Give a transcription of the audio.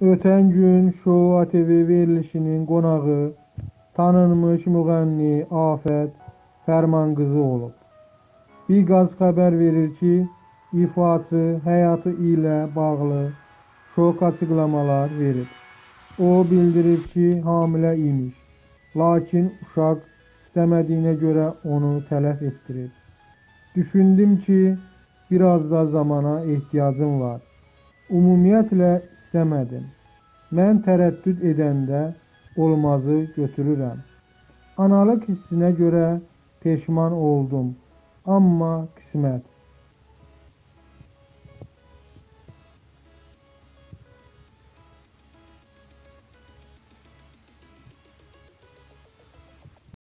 Ötən gün Show ATV verilişinin qonağı tanınmış müğənni Afət Fərmanqızı olub. Biqaz xəbər verir ki, ifaçı həyatı ilə bağlı şok açıqlamalar verib. O bildirib ki, hamilə imiş, lakin uşaq istəmədiyinə görə onu tələf etdirib. Düşündüm ki, biraz da zamana ehtiyacım var. Ümumiyyətlə istəmədim. Mən tərəddüd edəndə olmazı götürürəm. Analıq hissinə görə peşman oldum. Amma qismət.